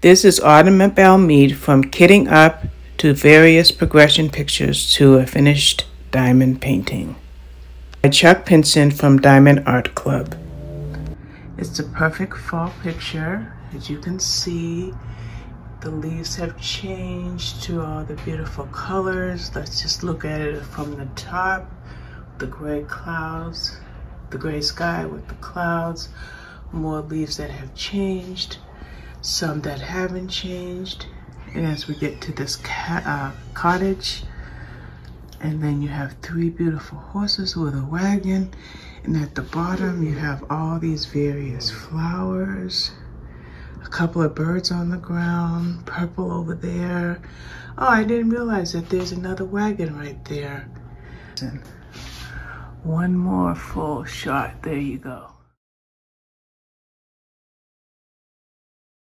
This is Autumn Meade from kitting up to various progression pictures to a finished diamond painting. By Chuck Pinson from Diamond Art Club. It's the perfect fall picture. As you can see, the leaves have changed to all the beautiful colors. Let's just look at it from the top. The gray clouds, the gray sky with the clouds, more leaves that have changed, some that haven't changed. And as we get to this uh, cottage, and then you have three beautiful horses with a wagon. And at the bottom, you have all these various flowers, a couple of birds on the ground, purple over there. Oh, I didn't realize that there's another wagon right there. One more full shot. There you go.